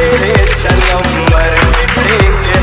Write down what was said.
मेरे जन्म मर मिटेंगे